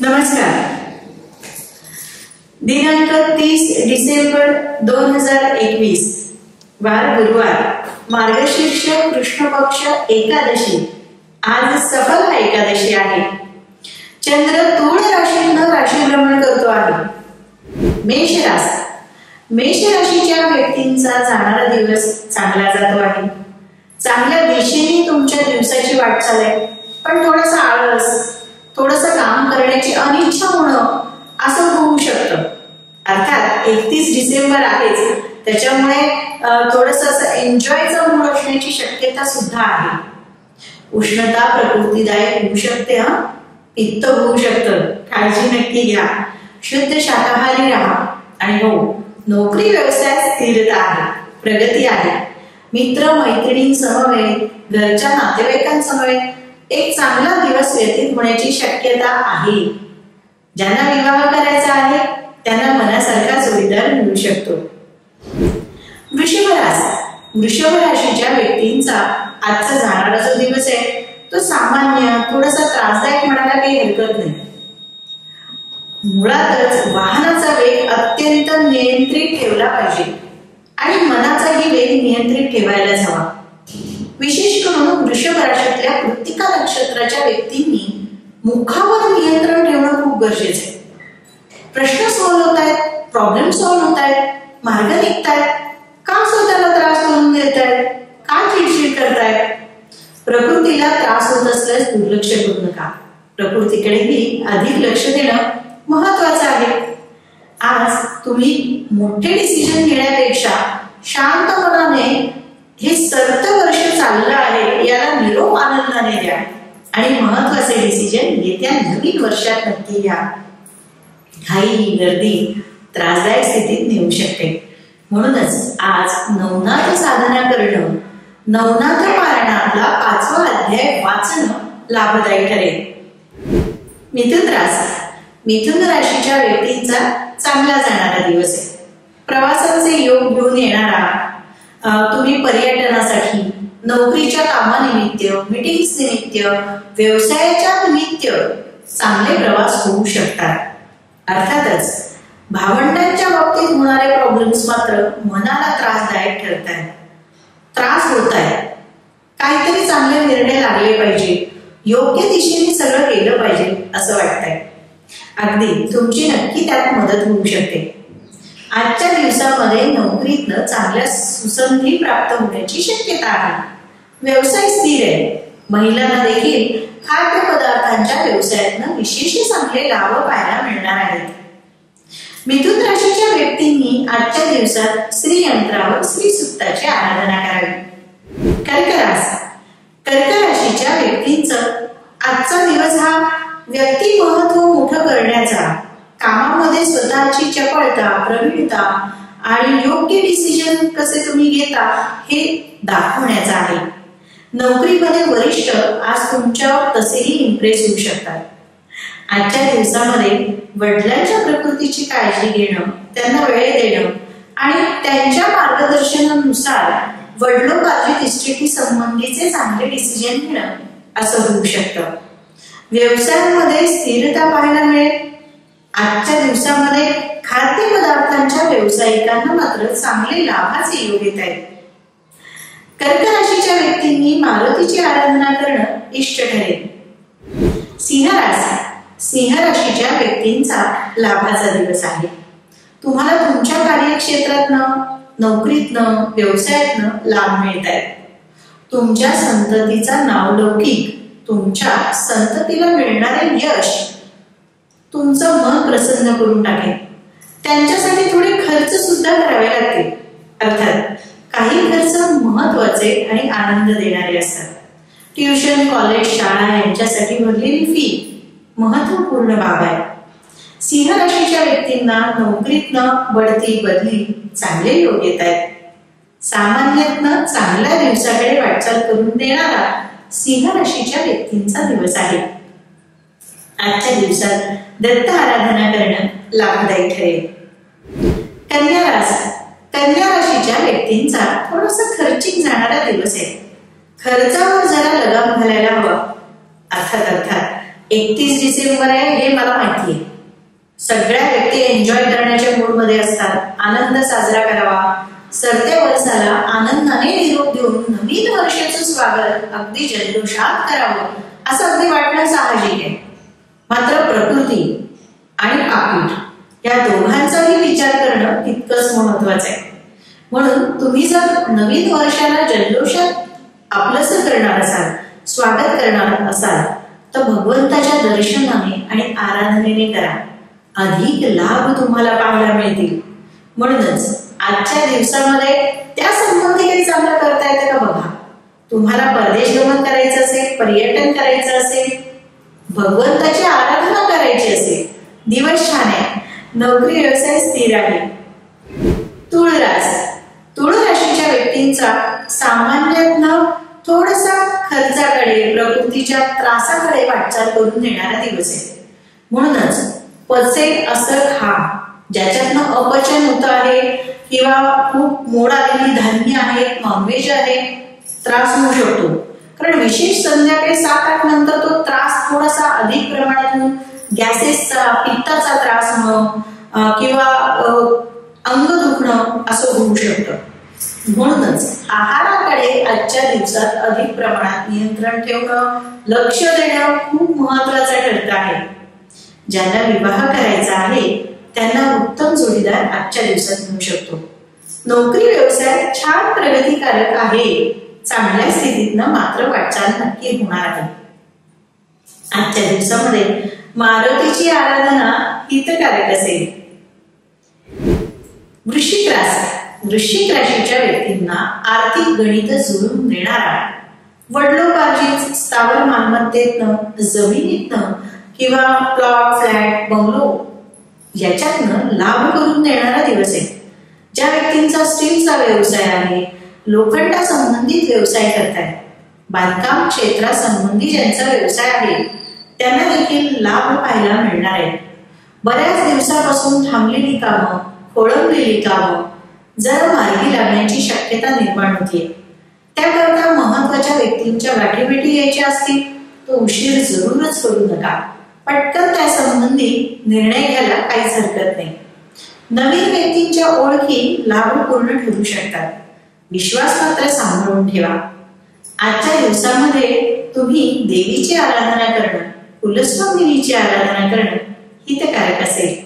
नमस्कार. दिनांक तीस डिसेंबर दोन हजार एकवीस वार गुरुवार मार्गशीर्ष कृष्ण पक्ष एकादशी. आज सफल एकादशी आहे. चंद्र तूळ राशीनं राशी भ्रमण करतो आहे. मेष रास मेष राशीच्या व्यक्तींचा जाणारा दिवस चांगला जातो आहे. चांगल्या दिशेने तुमच्या दिवसाची वाटचाल आहे पण थोडासा आळस थोडस काम करण्याची अनिच्छा होणं असं होऊ शकतं. अर्थात एकतीस डिसेंबर आहेच. त्याच्यामुळे थोडस असं एन्जॉयचं मूड असण्याची शक्यता सुद्धा आहे. उष्णता प्रकृतीदायक होऊ शकते हा? पित्त होऊ शकतं. काळजी नक्की घ्या. शुद्ध शाकाहारी राहा. आणि हो नोकरी व्यवसायात स्थिरता आहे. प्रगती आहे. मित्र मैत्रिणींसमवेत घरच्या नातेवाईकांसमवेत एक चांगला दिवस व्यतीत होण्याची शक्यता आहे. ज्यांना विवाह करायचा आहे त्यांना मनासारखा जोडीदार मिळू शकतो. वृषभ वृषभ राशीच्या व्यक्तींचा आजचा जाणारा जो दिवस आहे तो सामान्य थोडासा त्रासदायक म्हणायला काही हरकत नाही. मुळातच वाहनाचा वेग अत्यंत नियंत्रित ठेवला पाहिजे आणि मनाचाही वेग नियंत्रित ठेवायलाच हवा. विशेष करून वृषभ राशीतल्या क्षेत्राच्या व्यक्तींनी मुखावर नियंत्रण ठेवणं खूप गरजेचं आहे. प्रश्न सॉल्व्ह होत आहेत प्रॉब्लेम सॉल्व्ह होत आहेत मार्ग निघतायत. का स्वतःला त्रास करून देत आहेत का चिडचिड करतायत? प्रकृतीला त्रास होत असल्यास दुर्लक्ष करू नका. प्रकृतीकडेही अधिक लक्ष देणं महत्वाचं आहे. आज तुम्ही मोठे डिसिजन घेण्यापेक्षा शांत मनाने हे सरत वर्ष चाललं आहे याला निरोप आनंदाने द्या. आणि महत्त्वाचे डिसिजन येत्या नवीन वर्षात नक्की घ्या. घाई गर्दी त्रासदायक स्थितीत नेऊ शकते. म्हणूनच आज नवनाथ साधना करणं नवनाथ पारणातला पाचवा अध्याय वाचणं लाभदायी ठरेल. मिथुन रास मिथुन राशीच्या व्यक्तींचा चांगला जाणारा दिवस आहे. प्रवासाचे योग घेऊन येणारा तुम्ही पर्यटनासाठी नोकरीच्या कामानिमित्त मिटिंग्स निमित्त व्यवसायाच्या निमित्त चांगले प्रवास होऊ शकतात. अर्थातच भावंडांच्या बाबतीत होणारे प्रॉब्लेम्स मात्र मनाला त्रासदायक ठरत आहेत त्रास होत आहे काहीतरी चांगले निर्णय लागले पाहिजे. योग्य दिशेने सगळं केलं पाहिजे असं वाटतंय. अगदी तुमची नक्की त्यात मदत होऊ शकते. आजच्या दिवसामध्ये नोकरीतनं चांगल्या सुसंधी प्राप्त होण्याची शक्यता आहे. व्यवसाय स्थिर आहे. महिलांना देखील खाद्य पदार्थांच्या व्यवसायातनं विशेष चांगले लाभ पाहायला मिळणार आहेत. मिथुन राशीच्या व्यक्तींनी आजच्या दिवसात श्री यंत्रावर श्री सुक्ताची आराधना करावी. कर्करास कर्क राशीच्या व्यक्तींचं आजचा दिवस हा व्यक्ती महत्त्व मोठं करण्याचा कामामध्ये स्वतःची चपळता प्रवीणता आणि योग्य डिसिजन कसे तुम्ही घेता हे दाखवण्याचं आहे. नोकरीमध्ये वरिष्ठ आज तुमच्यावर तसेही इम्प्रेस होऊ शकतात. आजच्या दिवसामध्ये वडिलांच्या प्रकृतीची काळजी घेणं त्यांना वेळ देणं आणि त्यांच्या मार्गदर्शनानुसार वडलोपार्जित इस्टेटी संबंधीचे चांगले डिसिजन घेणं असं होऊ शकतं. व्यवसायामध्ये स्थिरता पाहायला मिळेल आजच्या दिवसामध्ये खाद्य पदार्थांच्या व्यावसायिकांना मात्र चांगले लाभाचे योग येत आहेत. कर्क राशीच्या व्यक्तींनी मारुतीची आराधना करणं इष्ट ठरेल. सिंह राशी सिंह राशीच्या व्यक्तींचा लाभाचा दिवस आहे. तुम्हाला तुमच्या कार्यक्षेत्रातनं नोकरीतनं व्यवसायातनं लाभ मिळत आहे. तुमच्या संततीचा नावलौकिक तुमच्या संततीला मिळणारे यश तुमचं मन प्रसन्न करून टाकेल त्यांच्यासाठी थोडे खर्च सुद्धा करावे लागतील. अर्थात काही खर्च महत्त्वाचे आणि आनंद देणारे असतात. ट्युशन कॉलेज शाळा यांच्यासाठी भरलेली फी महत्त्वपूर्ण बाब आहे. सिंह राशीच्या व्यक्तींना नोकरीतनं बढती बदली चांगले योग येत आहेत. सामान्यातनं चांगल्या दिवसाकडे वाटचाल करून देणारा सिंह राशीच्या व्यक्तींचा दिवस आहे. आजच्या दिवसात दत्त आराधना करणं लाभदायी ठरेल. कन्या रास कन्या राशीच्या व्यक्तींचा थोडासा खर्चिक जाणारा दिवस आहे. खर्चावर जरा लगाम घालायला हवा. अर्थात अर्थात एकतीस डिसेंबर आहे हे मला माहिती आहे सगळ्या व्यक्ती एन्जॉय करण्याच्या मूडमध्ये असतात. आनंद साजरा करावा. सरत्या वर्षाला आनंदाने निरोप देऊन नवीन वर्षाचं स्वागत अगदी जल्लोषात करावं असं अगदी वाटणं साहजिक आहे. मात्र प्रकृती आणि पाकिट या दोघांचाही विचार करणं तितकंच महत्वाचं आहे. म्हणून तुम्ही जर नवीन वर्षाला जल्लोषात आपलंस करणार असाल स्वागत करणार असाल तर भगवंताच्या दर्शनाने आणि आराधनेने करा. अधिक लाभ तुम्हाला पाहायला मिळतील. म्हणूनच आजच्या दिवसामध्ये त्या संबंधी काही चांगलं करता येतं का बघा? तुम्हाला परदेश गमन करायचं असेल पर्यटन करायचं असेल भगवंताची आराधना करायची असेल दिवस छान आहे. नोकरी व्यवसाय स्थिर आहे. तुळ रास तुळ राशीच्या व्यक्तींचा सामान्यातनं थोडसा खर्चाकडे प्रकृतीच्या त्रासाकडे वाटचाल करून नेणारा दिवस आहे. म्हणूनच पचेल असं खा. ज्याच्यातनं अपचन होत आहे किंवा खूप मोड आलेली धान्य आहे नॉनव्हेज आहे त्रास होऊ शकतो. कारण विशेष संध्याकाळी सात आठ नंतर तो त्रास थोडासा अधिक प्रमाणात होऊन गॅसेसचा पित्ताचा त्रास होणं किंवा अंग दुखणं असं होऊ शकतं. म्हणूनच आहाराकडे आजच्या दिवसात अधिक प्रमाणात नियंत्रण ठेवणं लक्ष देणं खूप महत्वाचं ठरत आहे. ज्यांना विवाह करायचा आहे त्यांना उत्तम जोडीदार आजच्या दिवसात मिळू शकतो. नोकरी व्यवसाय छान प्रगतीकारक आहे. चांगल्या स्थितीतनं मात्र वाटचाल नक्की होणार आहे. आजच्या दिवसामध्ये मारुतीची आराधना हितकारक असेल. वृश्चिक राशी. वृश्चिक राशीच्या व्यक्तींना आर्थिक गणित जुळून देणारा वडलोपार्जित स्थावर मालमत्तेतनं जमिनीतनं किंवा प्लॉट फ्लॅट बंगलो याच्यातनं लाभ करून देणारा दिवस आहे. ज्या व्यक्तींचा स्टीलचा व्यवसाय आहे लोखंडा संबंधित व्यवसाय करतायत. बांधकाम क्षेत्रासंबंधी ज्यांचा व्यवसाय आहे त्यांना देखील लाभ पाहायला मिळणार आहे बऱ्याच दिवसापासून थांबलेली कामं खोळंबलेली कामं जर मार्गी लागण्याची शक्यता निर्माण होते त्याकरता महत्त्वाच्या व्यक्तींच्या गाठीभेटी यायच्या असतील तो उशीर जरूरच करू नका. पटकन त्या संबंधी निर्णय घ्यायला काहीच हरकत नाही. नवीन व्यक्तींच्या ओळखी लाभपूर्ण ठरू शकतात. विश्वास मात्र सांभाळून ठेवा. आजच्या दिवसामध्ये तुम्ही देवीची आराधना करणं कुलस्वामिनीची आराधना करणं हितकारक असेल.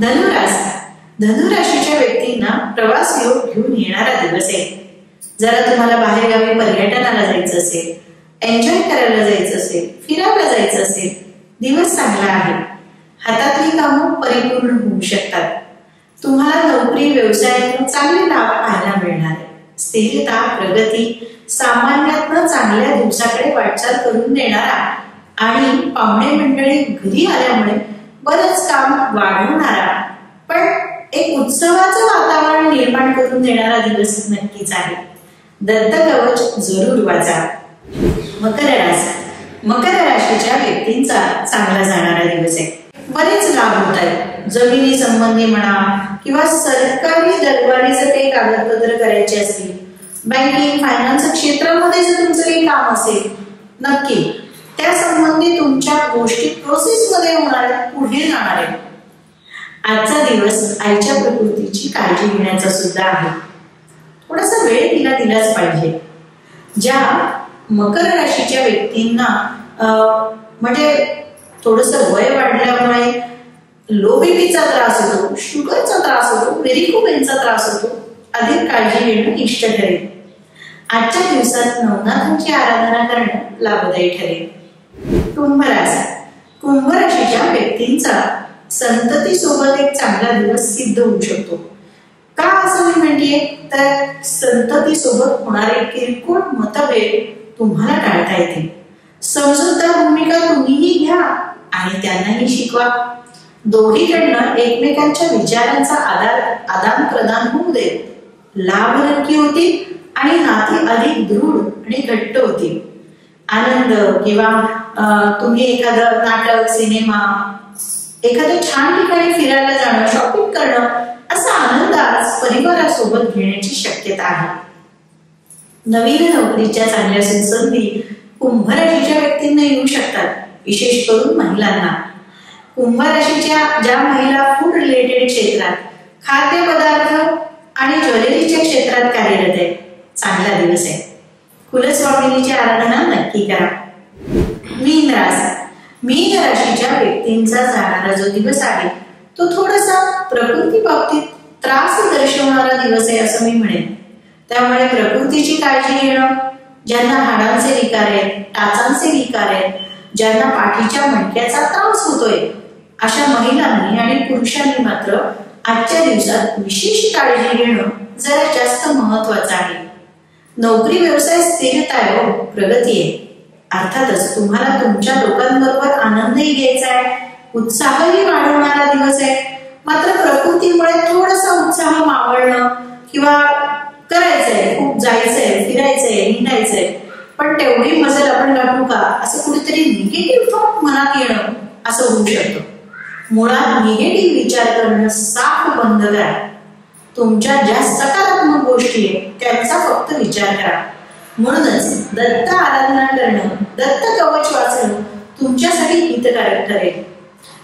धनुरास धनुराशीच्या व्यक्तींना प्रवास योग घेऊन येणारा दिवस आहे. जरा तुम्हाला बाहेरगावी पर्यटनाला जायचं असेल एन्जॉय करायला जायचं असेल फिरायला जायचं असेल दिवस चांगला आहे. हातातली कामं परिपूर्ण होऊ शकतात. तुम्हाला नोकरी व्यवसायात चांगले लाभ पाहायला मिळणार आहे. स्थिरता प्रगती सामान्यातनं चांगल्या दिवसाकडे वाटचाल करून देणारा आणि पाहुणे मंडळी घरी आल्यामुळे बरंच काम वाढवणारा पण एक उत्सवाचं वातावरण निर्माण करून देणारा दिवस नक्कीच आहे. दत्त कवच जरूर वाचा. मकर राशी. मकर राशीच्या व्यक्तींचा चांगला जाणारा दिवस आहे. बरेच लाभ होत आहेत. जमिनी संबंधी म्हणा किंवा सरकारी दरबारी जर काही कागदपत्र करायचे असतील बँकिंग फायनान्स क्षेत्रामध्ये जर तुमचं काही काम असेल नक्की. त्या संबंधी तुमच्या गोष्टी प्रोसेस मध्ये होणार पुढे जाणार आहे आजचा दिवस आईच्या प्रकृतीची काळजी घेण्याचा सुद्धा आहे. थोडासा वेळ तिला दिलाच पाहिजे. ज्या मकर राशीच्या व्यक्तींना म्हणजे थोडस वय वाढल्यामुळे लो बीपीचा त्रास होतो शुगरचा त्रास होतो व्हेरिकोपेनचा त्रास होतो अधिक काळजी घेणं इष्ट ठरेल. आजच्या दिवसात नवनाथांची आराधना करणं लाभदायी ठरेल. कुंभ राशी कुंभ राशीच्या व्यक्तींचा संतती सोबत एक चांगला दिवस सिद्ध होऊ शकतो. का असं मी म्हणते तर संतती सोबत होणारे किरकोळ मतभेद तुम्हाला टाळता येतील. समजूतदार भूमिका तुम्हीही घ्या आणि त्यांनाही शिकवा. दोघीकडनं एकमेकांच्या विचारांचा आधार आदान प्रदान होऊ देत. लाभ नक्की होती आणि नाती अधिक दृढ आणि घट्ट होती. आनंद किंवा तुम्ही एखादं नाटक सिनेमा एखाद्या छान ठिकाणी फिरायला जाणं शॉपिंग करणं असा आनंद आज परिवारासोबत घेण्याची शक्यता आहे. नवीन नोकरीच्या चांगल्या संधी कुंभ राशीच्या व्यक्तींना येऊ शकतात विशेष करून महिलांना. कुंभ राशीच्या ज्या महिला फूड रिलेटेड क्षेत्रात खाद्यपदार्थ आणि ज्वेलरीच्या क्षेत्रात कार्यरत आहे. चांगला दिवस आहे. कुलस्वामिनीची आराधना नक्की करा. मीन रास मीन राशीच्या व्यक्तींचा जाणारा जो दिवस आहे तो थोडासा प्रकृती बाबतीत त्रास दर्शवणारा दिवस आहे असं मी म्हणेन. त्यामुळे प्रकृतीची काळजी घेणं ज्यांना हाडांचे विकार आहेत टाचांचे विकार आहेत ज्यांना पाठीच्या मणक्याचा त्रास होतोय अशा महिलांनी आणि पुरुषांनी मात्र आजच्या दिवसात विशेष काळजी घेणं जरा जास्त महत्वाचं आहे. नोकरी व्यवसाय स्थिरता आहे प्रगती आहे. अर्थातच तुम्हाला तुमच्या लोकांबरोबर आनंदही घ्यायचा आहे. उत्साहही वाढवणारा दिवस आहे. मात्र प्रकृतीमुळे थोडासा उत्साह मावळणं किंवा करायचंय खूप जायचंय फिरायचंय निघायचंय. पण तेवढी मजल आपण गाठू का? असं कुठेतरी निगेटिव्ह थॉट मनात येणं असं होऊ शकतं. मुळात निगेटिव्ह विचार करणं साफ बंद करा. तुमच्या ज्या सकारात्मक गोष्टी आहेत त्यांचा फक्त विचार करा. म्हणूनच दत्त आराधना करणं दत्त कवच वाचणं तुमच्यासाठी हितकारक ठरेल.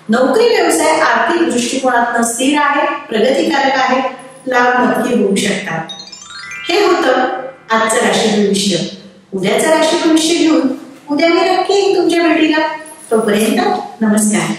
नोकरी व्यवसाय आर्थिक दृष्टिकोनात स्थिर आहे प्रगतीकारक आहे लाभ नक्की होऊ शकतात. हे होतं आजचं राशी भविष्य. उद्याचं राशी भविष्य घेऊन उद्या मी नक्की तुमच्या भेटीला. तोपर्यंत नमस्कार.